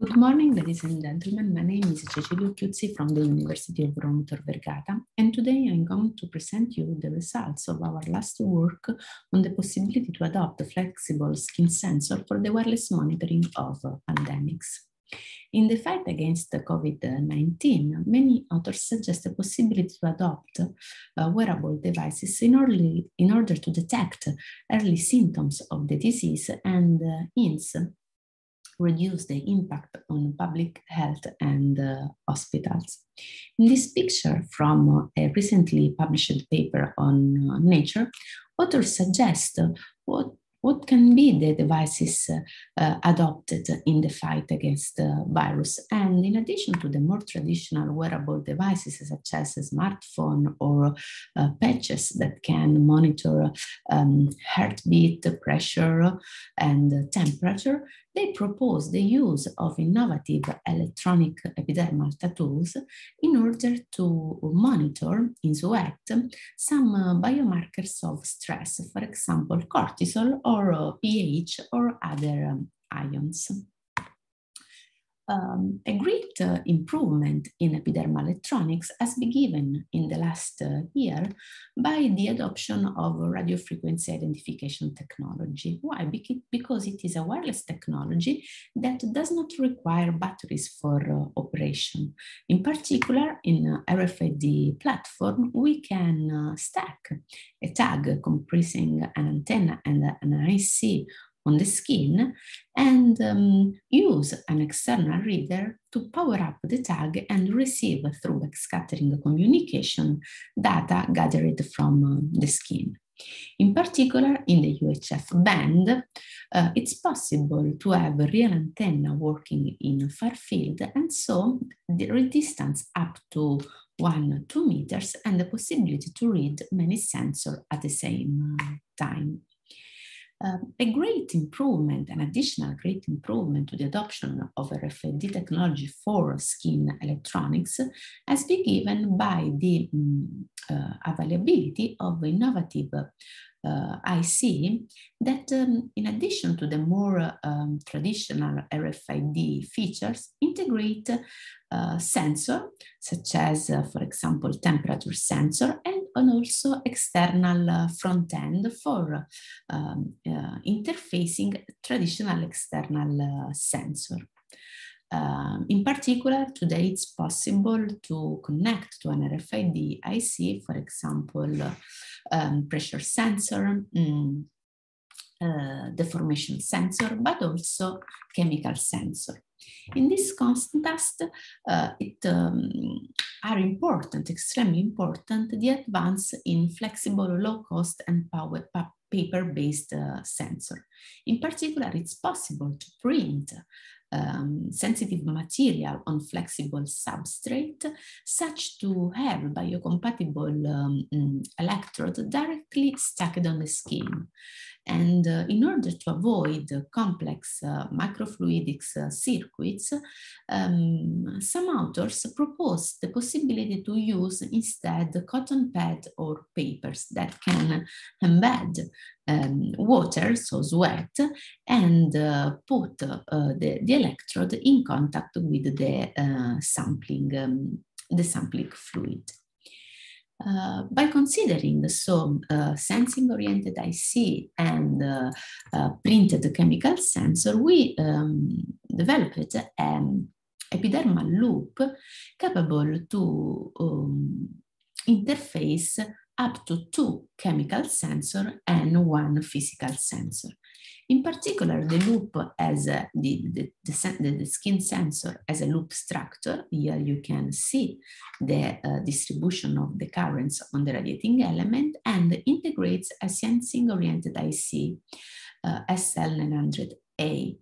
Good morning, ladies and gentlemen. My name is Cecilia Occhiuzzi from the University of Rome Tor Vergata, and today I'm going to present you the results of our last work on the possibility to adopt a flexible skin sensor for the wireless monitoring of pandemics. In the fight against COVID-19, many authors suggest the possibility to adopt uh, wearable devices in, early, in order to detect early symptoms of the disease and uh, hence reduce the impact on public health and uh, hospitals. In this picture from a recently published paper on uh, Nature, authors suggest what what can be the devices uh, adopted in the fight against the virus? And in addition to the more traditional wearable devices such as a smartphone or uh, patches that can monitor um, heartbeat, pressure, and temperature, they propose the use of innovative electronic epidermal tattoos in order to monitor in sweat some uh, biomarkers of stress, for example, cortisol or uh, pH or other um, ions um, a great uh, improvement in epidermal electronics has been given in the last uh, year by the adoption of radio frequency identification technology. Why? Because it is a wireless technology that does not require batteries for uh, operation. In particular, in RFID platform, we can uh, stack a tag comprising an antenna and an IC on the skin and um, use an external reader to power up the tag and receive through backscattering communication data gathered from uh, the skin. In particular, in the UHF band, uh, it's possible to have a real antenna working in a far field and so the distance up to one, two meters and the possibility to read many sensors at the same uh, time. Um, a great improvement, an additional great improvement to the adoption of RFID technology for skin electronics has been given by the um, uh, availability of innovative uh, IC that, um, in addition to the more um, traditional RFID features, integrate uh, sensor, such as, uh, for example, temperature sensor, and, and also external uh, front end for um, uh, interfacing traditional external uh, sensor. Um, in particular, today it's possible to connect to an RFID IC, for example, um, pressure sensor, mm, uh, deformation sensor, but also chemical sensor. In this context, uh, it um, are important, extremely important, the advance in flexible, low cost and power, paper-based uh, sensor. In particular, it's possible to print um, sensitive material on flexible substrate, such to have biocompatible um, electrode directly stacked on the skin. And uh, in order to avoid complex uh, microfluidics uh, circuits, um, some authors propose the possibility to use instead cotton pad or papers that can embed um, water, so sweat, and uh, put uh, the, the electrode in contact with the uh, sampling, um, the sampling fluid. Uh, by considering so uh, sensing oriented IC and uh, printed chemical sensor, we um, developed an epidermal loop capable to um, interface up to two chemical sensor and one physical sensor. In particular, the loop as a, the, the, the, the, skin sensor as a loop structure. Here you can see the uh, distribution of the currents on the radiating element and integrates a sensing-oriented IC uh, SL900A.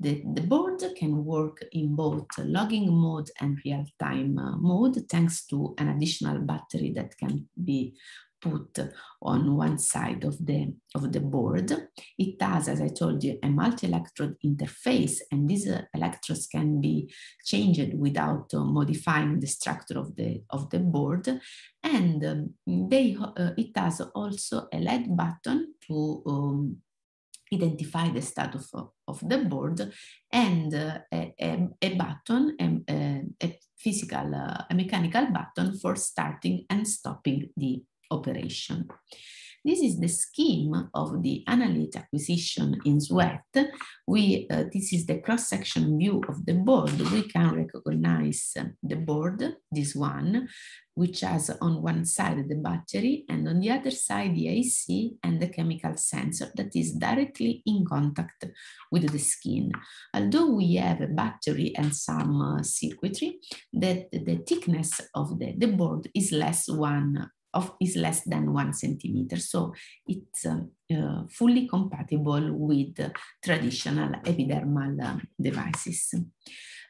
The, the, board can work in both logging mode and real-time uh, mode thanks to an additional battery that can be put on one side of the, of the board. It has, as I told you, a multi-electrode interface, and these uh, electrodes can be changed without uh, modifying the structure of the, of the board. And um, they, uh, it has also a LED button to um, identify the status of, of the board and uh, a, a, a, button, a, a physical, uh, a mechanical button for starting and stopping the operation. This is the scheme of the analyte acquisition in SWET. We, uh, this is the cross-section view of the board. We can recognize the board, this one, which has on one side the battery and on the other side the AC and the chemical sensor that is directly in contact with the skin. Although we have a battery and some uh, circuitry, that the thickness of the, the board is less one of is less than one centimeter. So it's uh, uh, fully compatible with traditional epidermal uh, devices.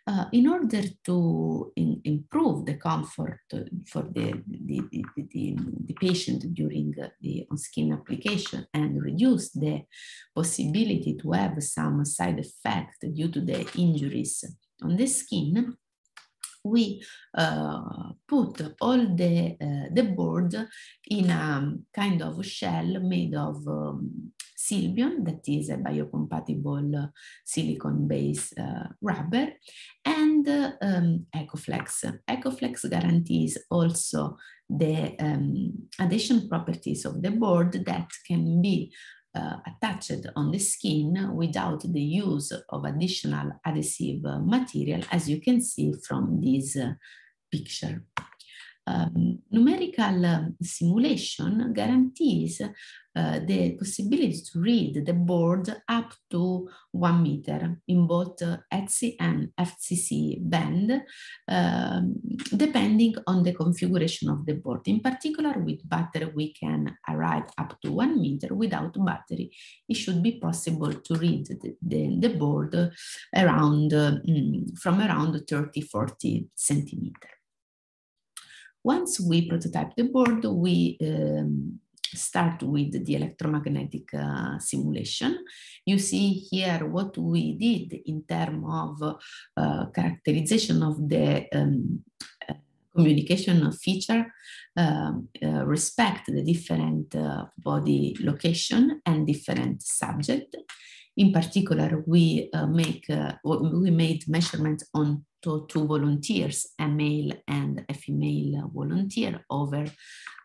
Uh, in order to in, improve the comfort for the, the, the, the, the patient during the on-skin application and reduce the possibility to have some side effect due to the injuries on the skin, we uh, put all the, uh, the board in a kind of shell made of um, Silbione, that is a biocompatible silicon-based uh, rubber, and um, Ecoflex. Ecoflex guarantees also the um, adhesion properties of the board that can be uh, attached on the skin without the use of additional adhesive material, as you can see from this uh, picture um, numerical um, simulation guarantees uh, the possibility to read the board up to one meter in both uh, and FCC band, um, depending on the configuration of the board. In particular, with battery, we can arrive up to one meter. Without battery, it should be possible to read the, the, the board around, mm, from around 30, 40 centimeter. Once we prototype the board, we um, start with the electromagnetic uh, simulation. You see here what we did in terms of uh, characterization of the um, communication feature, um, uh, respect the different uh, body location and different subject. In particular, we uh, make uh, we made measurements on two, two, volunteers, a male and a female volunteer over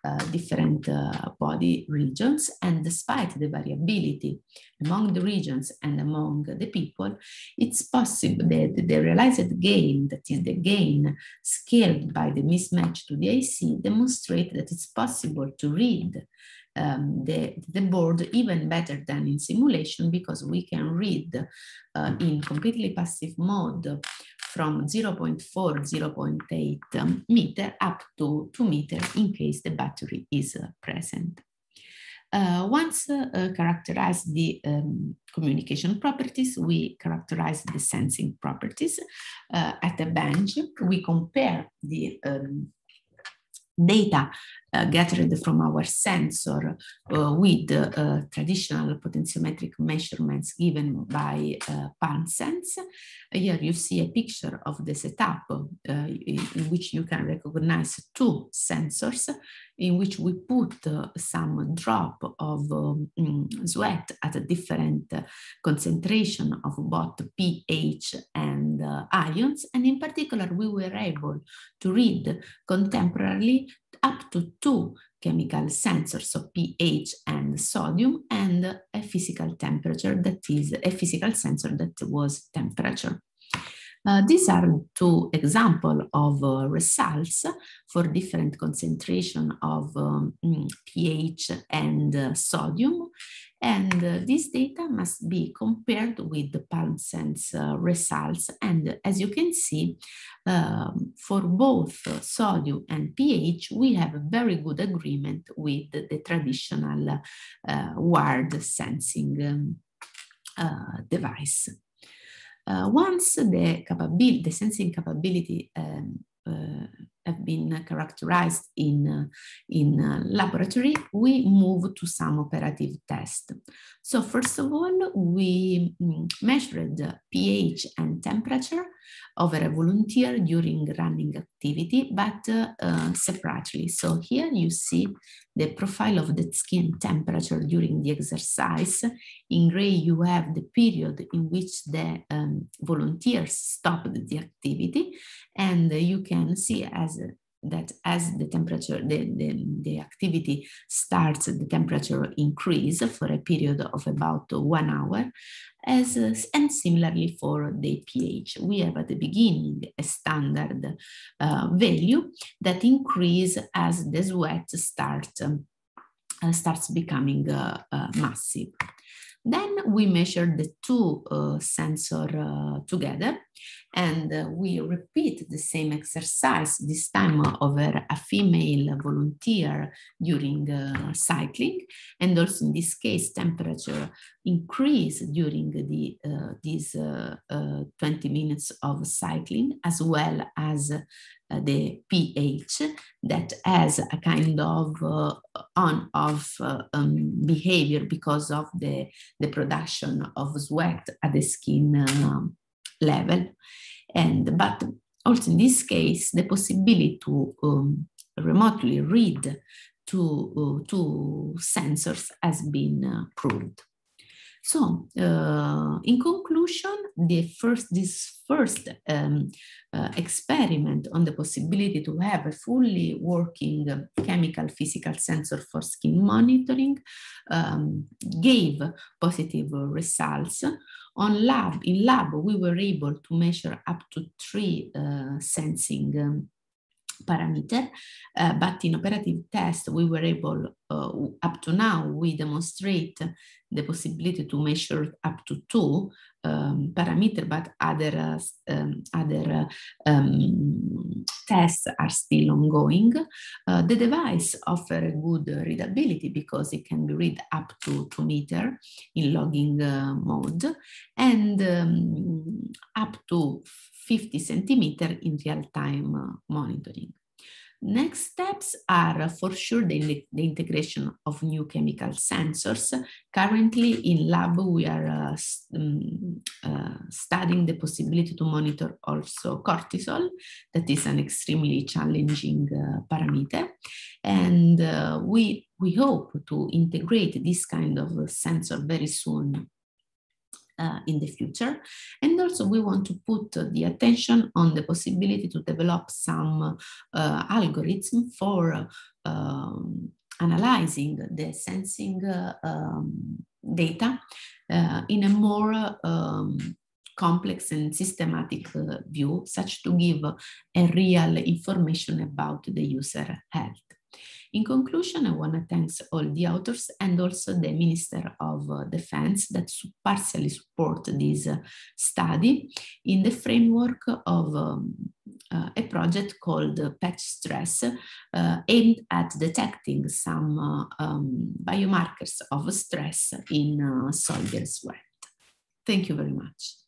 uh, different uh, body regions. And despite the variability among the regions and among the people, it's possible that the realized gain, that is the gain scaled by the mismatch to the IC, demonstrate that it's possible to read um, the, the board even better than in simulation because we can read uh, in completely passive mode from 0.4, 0.8 meter up to 2 meter in case the battery is uh, present. Uh, once uh, characterize the um, communication properties, we characterize the sensing properties. Uh, at the bench, we compare the um, data uh, gathered from our sensor uh, with uh, traditional potentiometric measurements given by uh, PalmSens. Here you see a picture of the setup uh, in which you can recognize two sensors in which we put uh, some drop of um, sweat at a different concentration of both pH and ions. And in particular, we were able to read contemporarily up to two chemical sensors of pH and sodium and a physical temperature that is a physical sensor that was temperature. Uh, these are two examples of uh, results for different concentration of um, pH and uh, sodium. And uh, this data must be compared with the PalmSens uh, results. And as you can see, um, for both sodium and pH, we have a very good agreement with the, the traditional uh, wired sensing um, device. Uh, once the the sensing capability um, uh, have been characterized in, uh, in uh, laboratory, we move to some operative tests. So first of all, we mm, measured pH and temperature of a volunteer during running activity, but uh, separately. So here you see the profile of the skin temperature during the exercise. In gray, you have the period in which the um, volunteers stopped the activity, and you can see as that as the temperature, the, the, the activity starts, the temperature increase for a period of about one hour, as and similarly for the pH. We have at the beginning a standard uh, value that increase as the sweat starts, um, uh, starts becoming uh, uh massive. Then we measure the two uh, sensor uh, together and uh, we repeat the same exercise, this time over a female volunteer during uh, cycling. And also in this case, temperature increase during the, uh, these uh, 20 minutes of cycling, as well as uh, the pH that has a kind of uh, on-off uh, um, behavior because of the, the production of sweat at the skin um, level. And, but also in this case, the possibility to um, remotely read to, uh, to sensors has been uh, proved. So, uh, in conclusion, the first this first um, uh, experiment on the possibility to have a fully working chemical physical sensor for skin monitoring um, gave positive results. On lab, in lab, we were able to measure up to three uh, sensing um, parameter, uh, but in operative test, we were able, up to now, we demonstrate the possibility to measure up to two um, parameter, but other, uh, um, other um, tests are still ongoing. Uh, the device offers good readability because it can be read up to two meter in logging uh, mode and um, up to 50 centimeter in real-time uh, monitoring. Next steps are for sure the, the, integration of new chemical sensors. Currently in lab, we are uh, um, uh, studying the possibility to monitor also cortisol. That is an extremely challenging uh, parameter. And uh, we, we hope to integrate this kind of sensor very soon uh, in the future. And also we want to put the attention on the possibility to develop some uh, algorithm for um, analyzing the sensing uh, um, data uh, in a more um, complex and systematic uh, view, such to give a real information about the user health. In conclusion, I want to thank all the authors and also the Minister of uh, Defense that partially support this uh, study in the framework of um, uh, a project called Patch Stress, uh, aimed at detecting some uh, um, biomarkers of stress in uh, soldier sweat. Thank you very much.